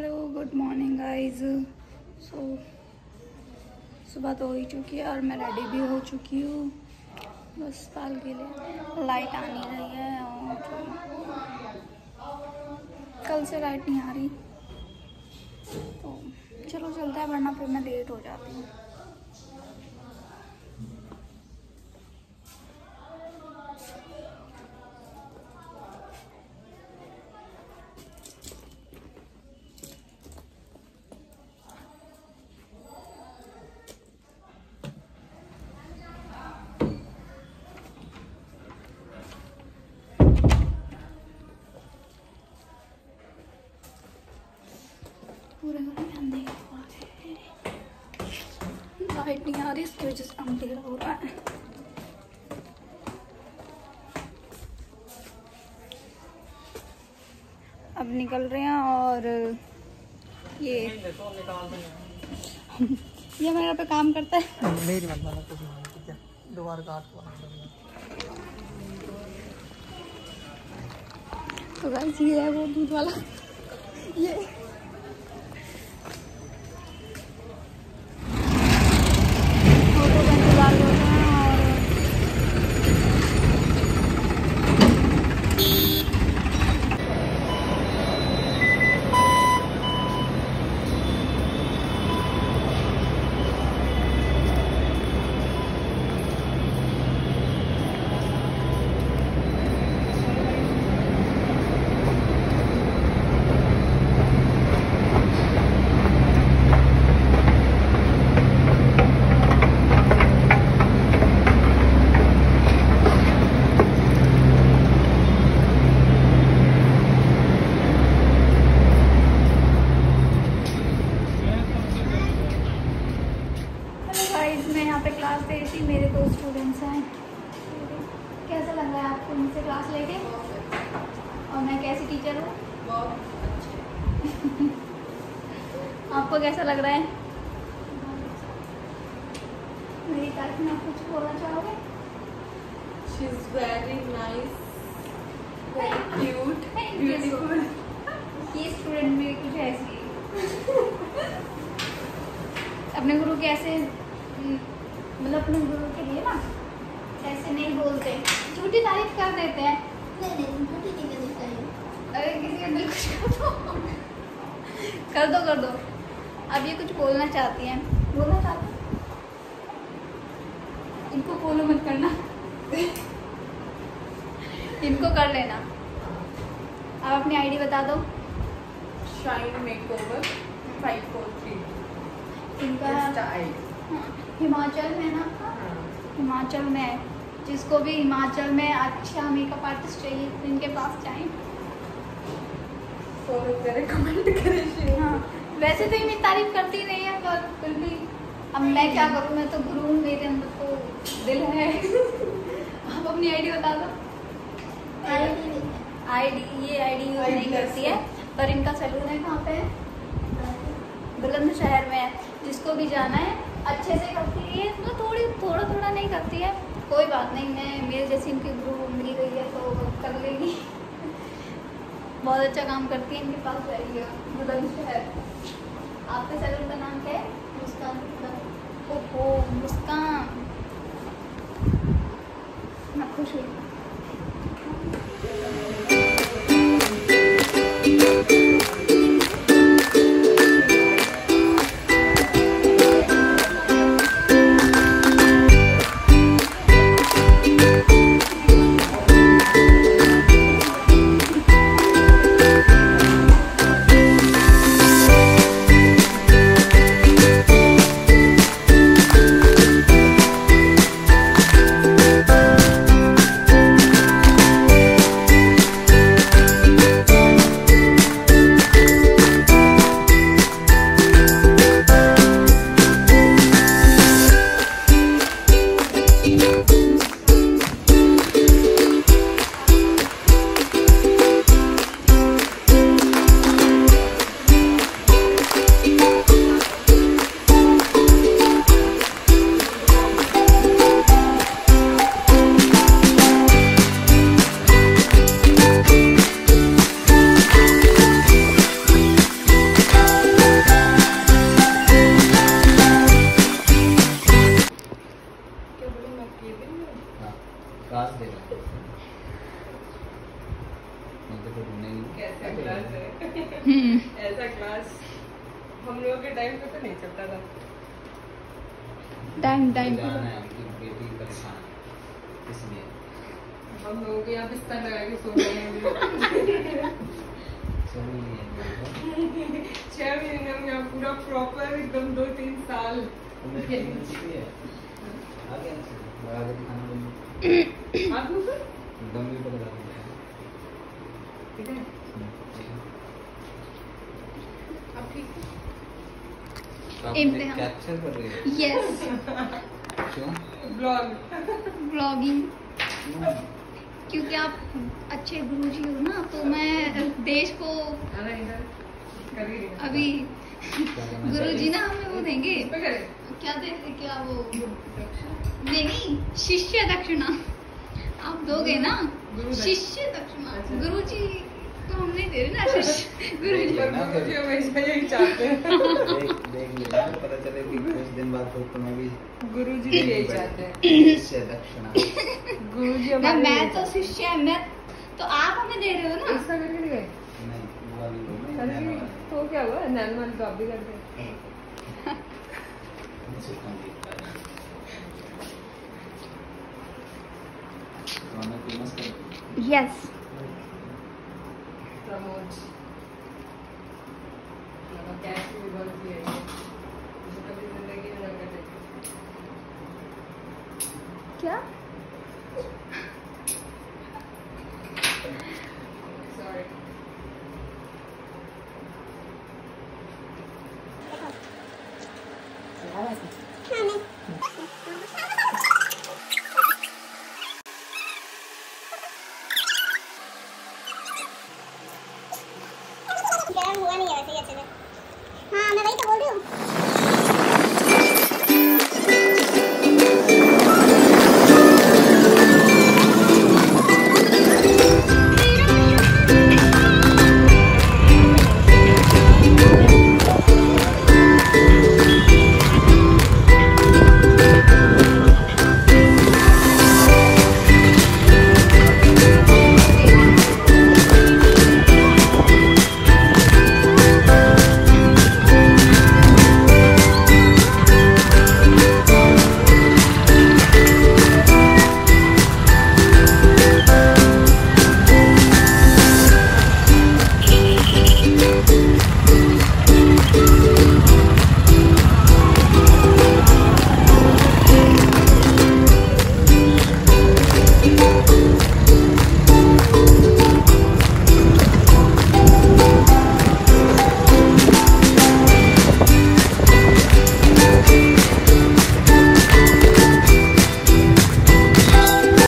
Hello good morning guys so सुबह तो हो ही चुकी है और मैं रेडी भी हो चुकी हूँ। बस पाल के लिए लाइट आनी रही है और कल से लाइट नहीं आ रही। तो चलो, चलता है, वरना फिर मैं लेट हो जाती हूँ। लाइट नहीं आ रही इसकी वजह से अंधेरा हो रहा है। अब निकल रहे हैं और ये ये मेरे पे काम करता है। मेरी मत माना कुछ नहीं है? दोबारा काट तो गाइस ये है वो दूध वाला। ये ऑटो का इंतज़ार कर रहे हैं और हेलो गाइस मैं यहाँ पे क्लास दे रही थी मेरे दो स्टूडेंट्स हैं। कैसा लग रहा है आपको उनसे क्लास लेके? और मैं कैसी टीचर हूँ? आपको कैसा लग रहा है? मेरी तारीफ़ में आप कुछ बोलना चाहोगे. ये स्टूडेंट मेरी कुछ ऐसी। अपने गुरु के ऐसे हम्म, मतलब अपने गुरु के लिए ना ऐसे नहीं बोलते। झूठी तारीफ़ कर देते हैं। नहीं नहीं झूठी नहीं करनी चाहिए। अरे किसी का दिल कुछ कर दो। कर दो कर दो। अब ये कुछ बोलना चाहती हैं। बोलना चाहती हैं? इनको फॉलो मत करना। इनको कर लेना। आप अपनी आईडी बता दो। Shine makeover, five four three. इनका Style. हिमाचल में ना? हिमाचल में। जिसको भी हिमाचल में अच्छा मेकअप आर्टिस्ट चाहिए तो इनके पास जाए। Follow करें, करें, हाँ वैसे तो ये मेरी तारीफ़ करती नहीं है पर फिर भी अब मैं क्या करूँ? मैं तो गुरु हूँ मेरे अंदर तो दिल है। आप अपनी आईडी बता दो। आईडी ये आईडी यूज़ नहीं करती है पर इनका सैलून है कहाँ पे? है बुलंदशहर में है। जिसको भी जाना है अच्छे से करती है तो थोड़ी, थोड़ा थोड़ा नहीं करती है। कोई बात नहीं, मैं मेरे जैसी इनकी गुरु मिल गई है तो कर लेगी। बहुत अच्छा काम करती है इनके पास जाइएगा बुलंदशहर आपके सैलून का नाम क्या है? मुस्कान। ओहो, मुस्कान। मैं खुश हुई। ऐसा क्लास हम लोगों के टाइम पे तो नहीं चलता था। टाइम टाइम उनकी बेटी परेशान इसलिए। हम लोगों के यहाँ बिस्तर लगा के सो रहे हैं है छह महीने में यहाँ पूरा प्रॉपर एकदम दो तीन साल। है? आप लोग ठीक है आप ठीक है? आप इम्तिहान। कैप्चर कर रहे हो? यस क्यों? ब्लॉग ब्लॉगिंग क्योंकि आप अच्छे गुरुजी हो ना तो मैं देश को अभी करना गुरुजी ना हमें वो देंगे। क्या देंगे क्या वो? नहीं नहीं शिष्य दक्षिणा। आप दोगे ना? शिष्य दक्षिणा। अच्छा। गुरुजी तो हम नहीं दे रहे ना शिष्य। हमेशा यही चाहते हैं। पता चले कि कुछ दिन बाद फिर तुम्हें भी गुरु जी भी यही चाहते हैं। इससे दक्षिणा। गुरु जी ना मैं तो शिष्य है मैं तो आप हमें दे रहे हो ना? इसका करके गए? नहीं तो नहीं अरे नैनो वाली। तो क्या हुआ? नैनमन तो आप भी तो कर यस प्रमोद मतलब कैश भी बहुत किया है मुझे कभी ज़िंदगी में ना करे क्या?